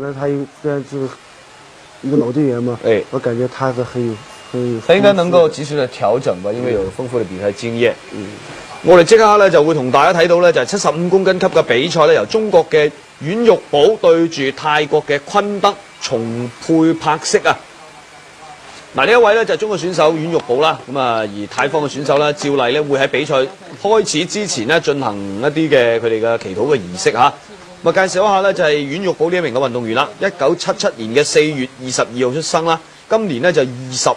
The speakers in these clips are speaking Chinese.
那他有虽然是一个老队员嘛，哎我感觉他是很有很有，他應該能夠及時嘅調整吧，因為有豐富嘅比賽經驗。我哋即刻咧就會同大家睇到咧，就係七十五公斤級嘅比賽咧，由中國嘅阮玉寶對住泰國嘅昆德松佩拍色啊！嗱呢一位咧就係中國選手阮玉寶啦，咁啊而泰方嘅選手咧，照例咧會喺比賽開始之前咧進行一啲嘅佢哋嘅祈禱嘅儀式嚇。咁啊介紹一下咧就係阮玉寶呢一名嘅運動員啦，一九七七年嘅四月二十二號出生啦，今年咧就二十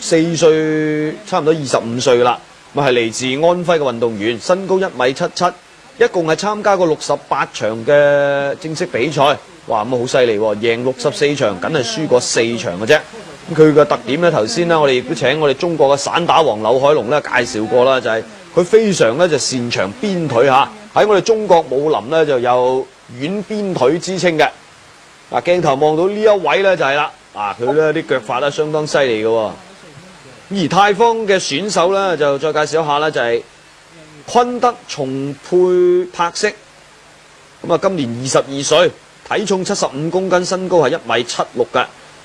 四歲，差唔多二十五歲噶啦。咁係嚟自安徽嘅運動員，身高一米七七，一共係參加過六十八場嘅正式比賽。哇，咁好犀利喎！贏六十四場，梗係輸過四場嘅啫。咁佢嘅特點咧，頭先呢我哋亦都請我哋中國嘅散打王柳海龍咧介紹過啦，就係、佢非常咧就擅長鞭腿嚇，喺我哋中國武林咧就有軟鞭腿之稱嘅。嗱鏡頭望到呢一位咧就係啦，啊佢咧啲腳法咧相當犀利嘅喎。而泰方嘅選手咧就再介紹一下啦，就係、昆德松佩柏色，咁啊今年二十二歲，體重七十五公斤，身高係一米七六嘅。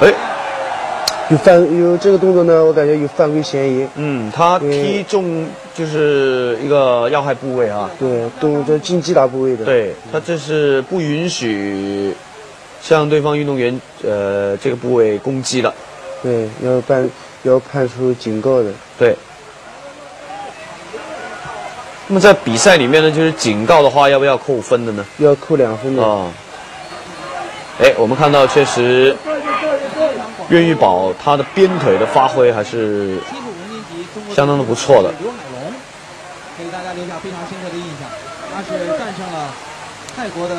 誒、有犯有这个动作呢，我感觉有犯规嫌疑。嗯，他踢中就是一个要害部位啊。對，動這競技打部位的。对他这是不允许向对方运动员呃这个部位攻击的。对，要判要判出警告的。对。那么在比赛里面呢，就是警告的话，要不要扣分的呢？要扣两分的。哦。哎，我们看到確實岳玉宝他的鞭腿的发挥还是相当的不错的。刘海龙给大家留下非常深刻的印象，他是战胜了泰国的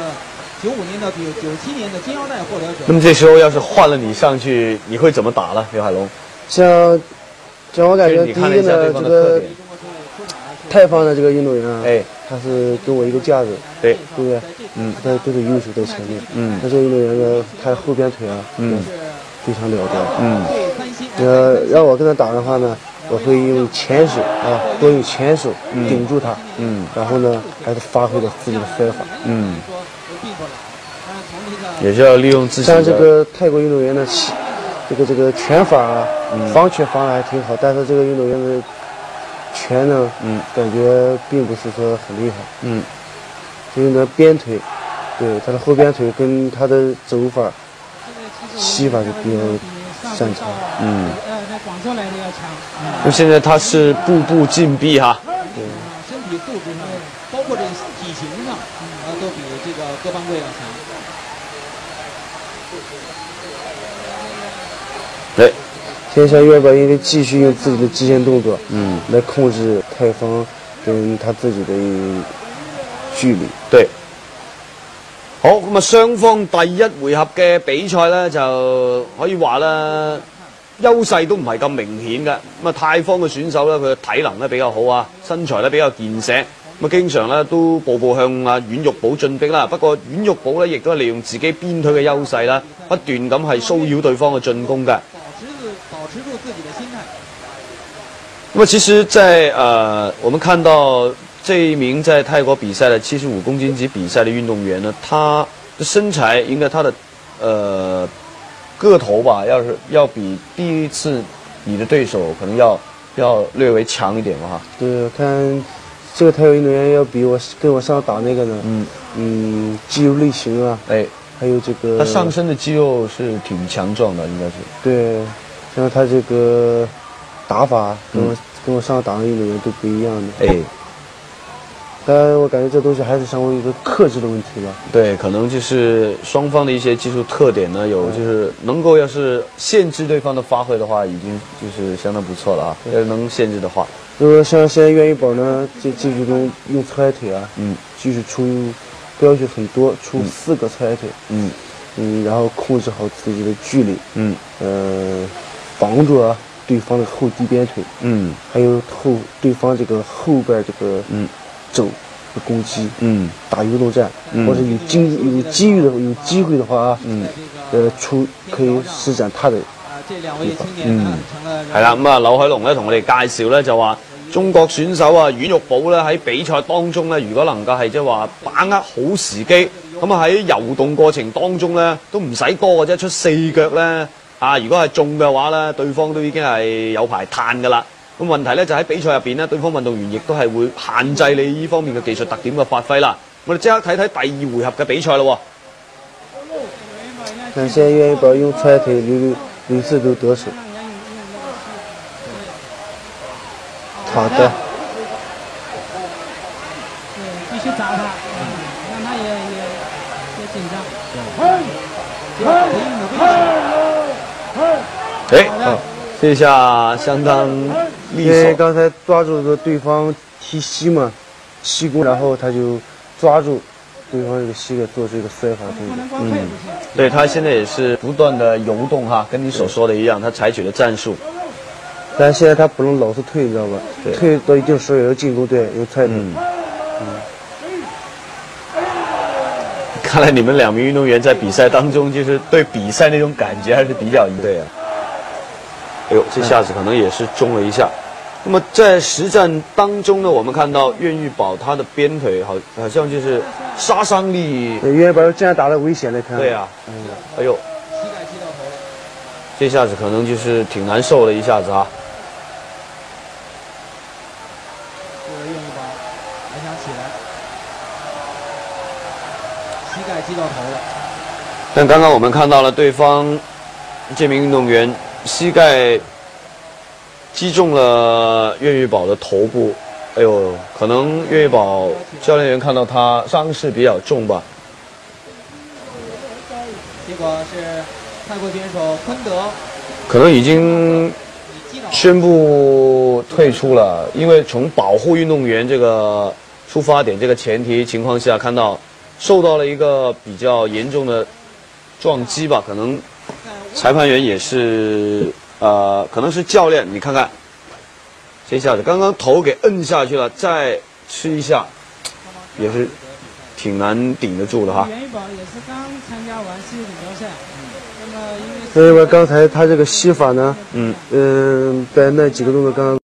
九五年到九九七年的金腰带获得者。那么这时候要是换了你上去，你会怎么打呢？刘海龙？像像我感覺就是你看了一下第一呢，這對方的特個點。泰方的这个运动员啊，哎，他是给我一个架子，对，对不对？嗯他都是右手在前面。嗯他這個運動員呢，他后边腿啊，嗯非常了得。嗯呃，让我跟他打的话呢，我会用前手啊，多用前手顶住他，嗯然后呢，还是发挥了自己的摔法。嗯，也是要利用自己的。像这个泰国运动员的这个这个拳法啊，防拳防的还挺好，但是这个运动员的拳呢，嗯感觉并不是说很厉害。嗯就是呢鞭腿，对他的后边腿跟他的走法、膝法就比较擅长。嗯，呃，在广州来的要強，那现在他是步步紧逼哈。身体素质上，包括这个体型上，啊，都比这个各方隊要强。对。现在岳寶應該繼續用自己的极限动作，嗯，来控制泰方跟他自己的距離。對。咁啊，雙方第一回合嘅比賽咧，就可以話啦，優勢都唔係咁明顯嘅。咁啊，泰方嘅選手咧，佢嘅體能咧比較好啊，身材咧比較健碩，咁啊，經常咧都步步向啊阮玉寶進逼啦。不過阮玉寶咧，亦都係利用自己鞭腿嘅優勢啦，不斷咁係騷擾對方嘅進攻嘅。保持住保持住自己的心態。那麼其實在，呃，我們看到這一名在泰國比賽的七十五公斤級比賽的運動員呢，他的身材应该他的，呃，个头吧，要是要比第一次你的对手可能要要略微强一点吧，哈。对，我看这个泰國運動員要比我跟我上打那个呢，嗯，嗯，肌肉类型啊，哎，还有这个他上身的肌肉是挺强壮的，应该是。对，像他这个打法跟我、嗯跟我上打的运动员都不一样的。哎，當然，我感觉这东西还是稍微一个克制的问题吧。对，可能就是双方的一些技术特点呢，有就是能够要是限制对方的发挥的话，已经就是相当不错了啊。要是能限制的话，如果像现在袁一宝呢，這這種用踹腿啊，嗯，繼續出标准很多，出四个踹腿，嗯。嗯，然后控制好自己的距离，嗯。呃，防住啊对方的后低边腿，嗯。还有后对方这个后边这个嗯肘的攻击，嗯打游动战，嗯或者有经有机遇的有机会的话啊，嗯。呃，出可以施展他的啊，这兩位青年呢，成了係啦，咁啊，柳海龍咧同我哋介紹咧就話，中國選手啊，阮玉寶咧喺比賽當中咧，如果能夠係即係話把握好時機，咁啊喺遊動過程當中咧都唔使多嘅啫，出四腳咧啊，如果係中嘅話咧，對方都已經係有排嘆㗎啦。咁問題咧就喺比賽入邊咧，對方運動員亦都係會限制你呢方面嘅技術特點嘅發揮啦。我哋即刻睇睇第二回合嘅比賽咯喎。看现在袁一宝用踹腿屡屡次都得手，好的，对，必须砸他，嗯让他也也也紧张。这个回应的危险。誒，這下相當利因为。刚才抓住了对方踢膝嘛，膝弓，然后他就抓住对方这个膝盖做这个塞法动作。不能光退不行。对他现在也是不断的游动哈，跟你所说的一样，他采取的战术。但是现在他不能老是退，你知道吧？退到一定时候也要进攻，对，有踹腿。嗯，看来你们两名运动员在比赛当中，就是对比赛那种感觉还是比较一对啊。哎呦，这下子可能也是中了一下。那么在实战当中呢，我们看到苑玉宝他的鞭腿好好像就是杀伤力，呃袁一宝这样打的危险的，看。对啊，嗯，哎呦，膝盖踢到头，这下子可能就是挺难受的一下子啊。这个愿意宝还想起来，膝盖击到头了。但刚刚我们看到了对方这名运动员膝盖击中了岳玉宝的头部，哎呦，可能岳玉宝教练员看到他伤势比较重吧，结果是泰国选手昆德。可能已经宣布退出了，因为从保护运动员这个出发点这个前提情况下，看到受到了一个比较严重的撞击吧，可能裁判员也是呃，可能是教练，你看看，这下子刚刚头给摁下去了，再吃一下，也是挺难顶得住的哈。袁一宝也是刚参加完世界锦标赛，那么因为所以说刚才他这个戏法呢，嗯，嗯，在那几个动作刚刚。